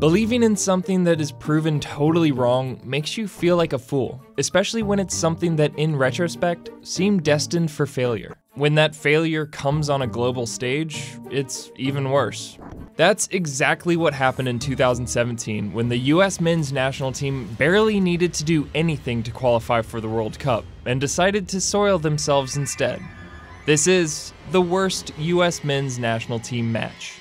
Believing in something that is proven totally wrong makes you feel like a fool, especially when it's something that, in retrospect, seemed destined for failure. When that failure comes on a global stage, it's even worse. That's exactly what happened in 2017 when the US men's national team barely needed to do anything to qualify for the World Cup and decided to soil themselves instead. This is the worst US men's national team match.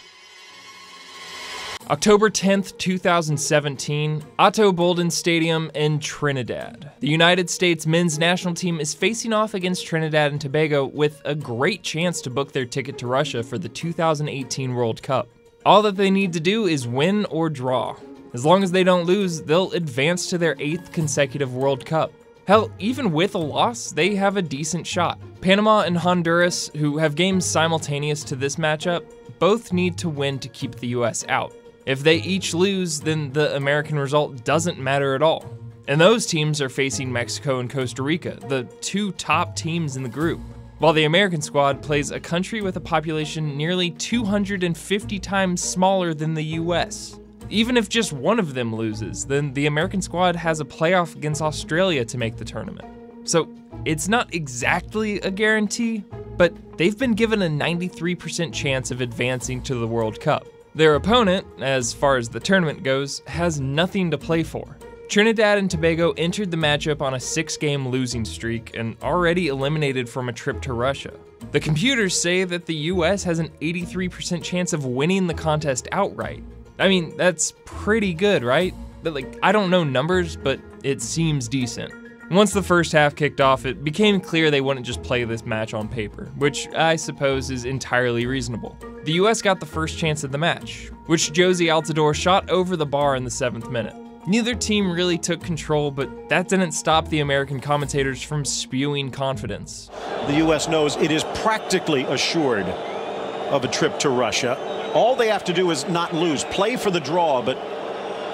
October 10th, 2017, Ato Boldon Stadium in Trinidad. The United States men's national team is facing off against Trinidad and Tobago with a great chance to book their ticket to Russia for the 2018 World Cup. All that they need to do is win or draw. As long as they don't lose, they'll advance to their eighth consecutive World Cup. Hell, even with a loss, they have a decent shot. Panama and Honduras, who have games simultaneous to this matchup, both need to win to keep the US out. If they each lose, then the American result doesn't matter at all. And those teams are facing Mexico and Costa Rica, the two top teams in the group. While the American squad plays a country with a population nearly 250 times smaller than the US. Even if just one of them loses, then the American squad has a playoff against Australia to make the tournament. So it's not exactly a guarantee, but they've been given a 93% chance of advancing to the World Cup. Their opponent, as far as the tournament goes, has nothing to play for. Trinidad and Tobago entered the matchup on a six game losing streak and already eliminated from a trip to Russia. The computers say that the US has an 83% chance of winning the contest outright. I mean, that's pretty good, right? Like, I don't know numbers, but it seems decent. Once the first half kicked off, it became clear they wouldn't just play this match on paper, which I suppose is entirely reasonable. The US got the first chance of the match, which Jozy Altidore shot over the bar in the seventh minute. Neither team really took control, but that didn't stop the American commentators from spewing confidence. The U.S. knows it is practically assured of a trip to Russia. All they have to do is not lose, play for the draw, but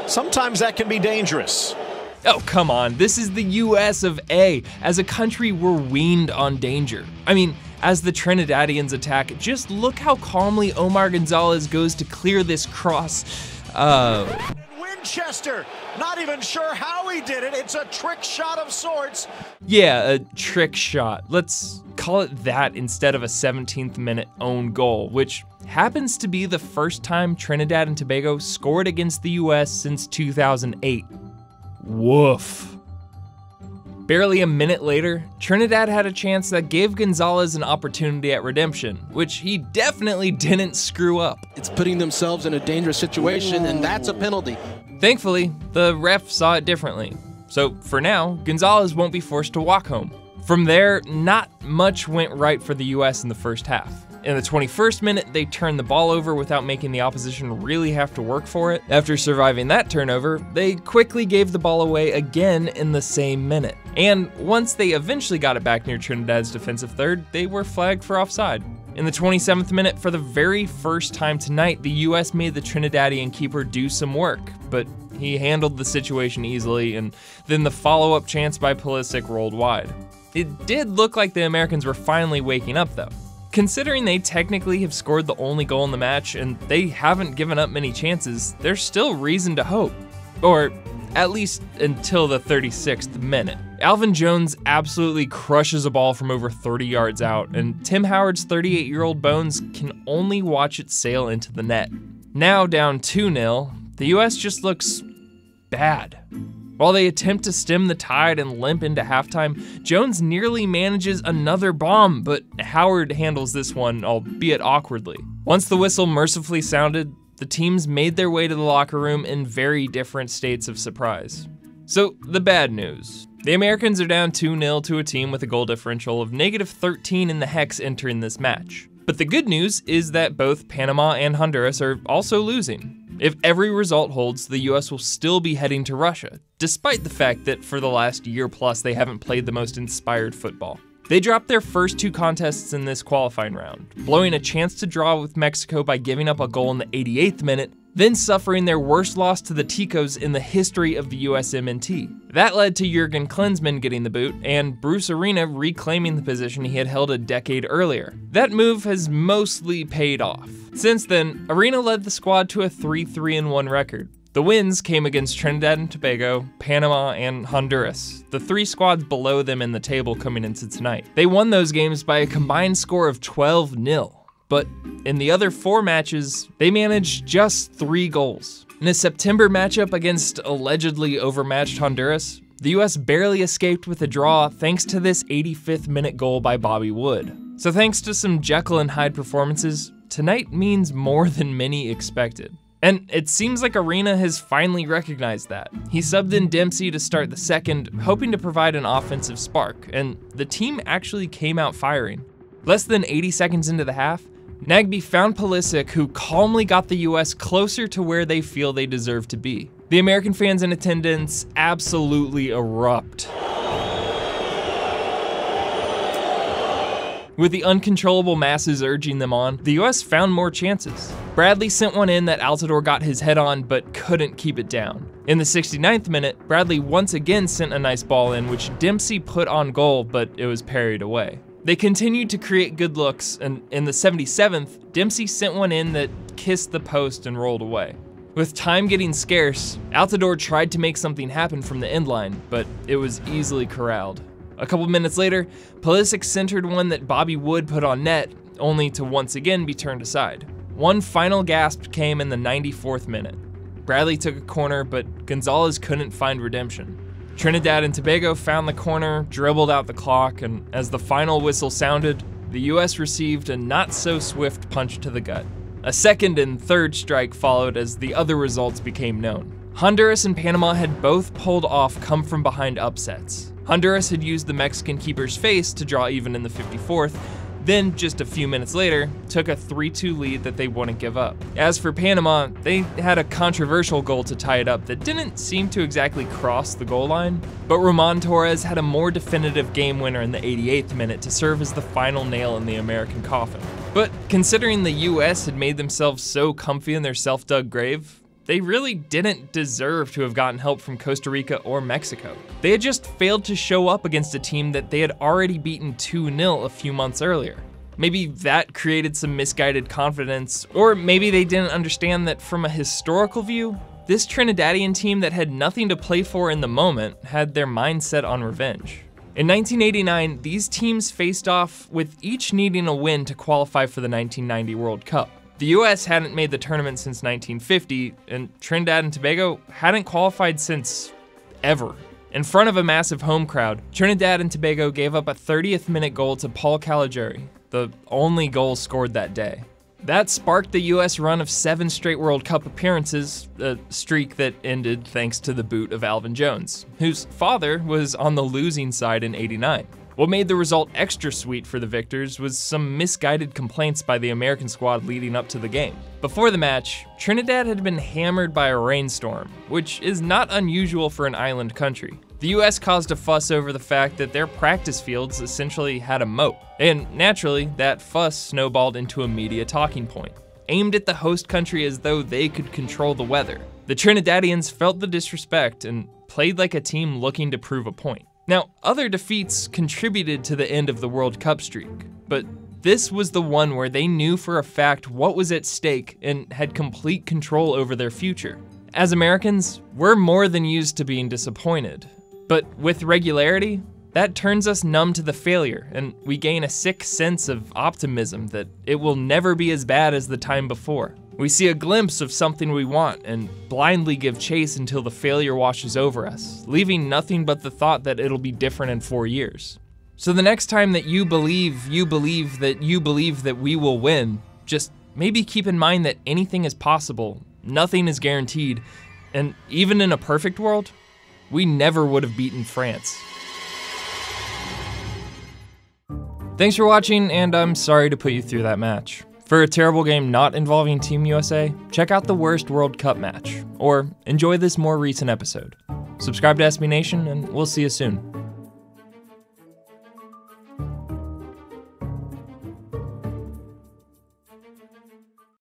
sometimes that can be dangerous. Oh, come on. This is the US of A. As a country, we're weaned on danger. I mean, as the Trinidadians attack, just look how calmly Omar Gonzalez goes to clear this cross. Uh. Winchester, not even sure how he did it. It's a trick shot of sorts. Yeah, a trick shot. Let's call it that instead of a 17th minute own goal, which happens to be the first time Trinidad and Tobago scored against the US since 2008. Woof. Barely a minute later, Trinidad had a chance that gave Gonzalez an opportunity at redemption, which he definitely didn't screw up. It's putting themselves in a dangerous situation, and that's a penalty. Thankfully, the ref saw it differently. So for now, Gonzalez won't be forced to walk home. From there, not much went right for the US in the first half. In the 21st minute, they turned the ball over without making the opposition really have to work for it. After surviving that turnover, they quickly gave the ball away again in the same minute. And once they eventually got it back near Trinidad's defensive third, they were flagged for offside. In the 27th minute, for the very first time tonight, the US made the Trinidadian keeper do some work, but he handled the situation easily, and then the follow up chance by Pulisic rolled wide. It did look like the Americans were finally waking up, though. Considering they technically have scored the only goal in the match and they haven't given up many chances, there's still reason to hope. Or at least until the 36th minute. Alvin Jones absolutely crushes a ball from over 30 yards out, and Tim Howard's 38 year old bones can only watch it sail into the net. Now down 2 0, the US just looks bad. While they attempt to stem the tide and limp into halftime, Jones nearly manages another bomb, but Howard handles this one, albeit awkwardly. Once the whistle mercifully sounded, the teams made their way to the locker room in very different states of surprise. So, the bad news. The Americans are down 2 0 to a team with a goal differential of negative 13 in the hex entering this match. But the good news is that both Panama and Honduras are also losing. If every result holds, the US will still be heading to Russia, despite the fact that for the last year plus they haven't played the most inspired football. They dropped their first two contests in this qualifying round, blowing a chance to draw with Mexico by giving up a goal in the 88th minute then suffering their worst loss to the Ticos in the history of the USMNT. That led to Jurgen Klinsmann getting the boot and Bruce Arena reclaiming the position he had held a decade earlier. That move has mostly paid off. Since then, Arena led the squad to a 3 3 1 record. The wins came against Trinidad and Tobago, Panama, and Honduras, the three squads below them in the table coming into tonight. They won those games by a combined score of 12 0. But in the other four matches, they managed just three goals. In a September matchup against allegedly overmatched Honduras, the US barely escaped with a draw thanks to this 85th minute goal by Bobby Wood. So, thanks to some Jekyll and Hyde performances, tonight means more than many expected. And it seems like Arena has finally recognized that. He subbed in Dempsey to start the second, hoping to provide an offensive spark, and the team actually came out firing. Less than 80 seconds into the half, Nagbe found Pulisic, who calmly got the US closer to where they feel they deserve to be. The American fans in attendance absolutely erupt. With the uncontrollable masses urging them on, the US found more chances. Bradley sent one in that Altidore got his head on but couldn't keep it down. In the 69th minute, Bradley once again sent a nice ball in which Dempsey put on goal but it was parried away. They continued to create good looks, and in the 77th, Dempsey sent one in that kissed the post and rolled away. With time getting scarce, Altidore tried to make something happen from the end line, but it was easily corralled. A couple minutes later, Pulisic centered one that Bobby Wood put on net, only to once again be turned aside. One final gasp came in the 94th minute. Bradley took a corner, but Gonzalez couldn't find redemption. Trinidad and Tobago found the corner, dribbled out the clock, and as the final whistle sounded, the US received a not so swift punch to the gut. A second and third strike followed as the other results became known. Honduras and Panama had both pulled off come from behind upsets. Honduras had used the Mexican keeper's face to draw even in the 54th, then, just a few minutes later, took a 3 2 lead that they wouldn't give up. As for Panama, they had a controversial goal to tie it up that didn't seem to exactly cross the goal line, but Roman Torres had a more definitive game winner in the 88th minute to serve as the final nail in the American coffin. But considering the US had made themselves so comfy in their self dug grave, they really didn't deserve to have gotten help from Costa Rica or Mexico. They had just failed to show up against a team that they had already beaten 2 0 a few months earlier. Maybe that created some misguided confidence, or maybe they didn't understand that from a historical view, this Trinidadian team that had nothing to play for in the moment had their mindset on revenge. In 1989, these teams faced off with each needing a win to qualify for the 1990 World Cup. The US hadn't made the tournament since 1950, and Trinidad and Tobago hadn't qualified since ever. In front of a massive home crowd, Trinidad and Tobago gave up a 30th minute goal to Paul Caligiuri, the only goal scored that day. That sparked the US run of seven straight World Cup appearances, a streak that ended thanks to the boot of Alvin Jones, whose father was on the losing side in 89. What made the result extra sweet for the victors was some misguided complaints by the American squad leading up to the game. Before the match, Trinidad had been hammered by a rainstorm, which is not unusual for an island country. The US caused a fuss over the fact that their practice fields essentially had a moat, and naturally, that fuss snowballed into a media talking point aimed at the host country as though they could control the weather. The Trinidadians felt the disrespect and played like a team looking to prove a point. Now, other defeats contributed to the end of the World Cup streak, but this was the one where they knew for a fact what was at stake and had complete control over their future. As Americans, we're more than used to being disappointed. But with regularity, that turns us numb to the failure, and we gain a sick sense of optimism that it will never be as bad as the time before. We see a glimpse of something we want and blindly give chase until the failure washes over us, leaving nothing but the thought that it'll be different in four years. So the next time that you believe, you believe that you believe that we will win, just maybe keep in mind that anything is possible, nothing is guaranteed, and even in a perfect world, we never would have beaten France. Thanks for watching, and I'm sorry to put you through that match. For a terrible game not involving Team USA, check out the worst World Cup match, or enjoy this more recent episode. Subscribe to SB Nation, and we'll see you soon.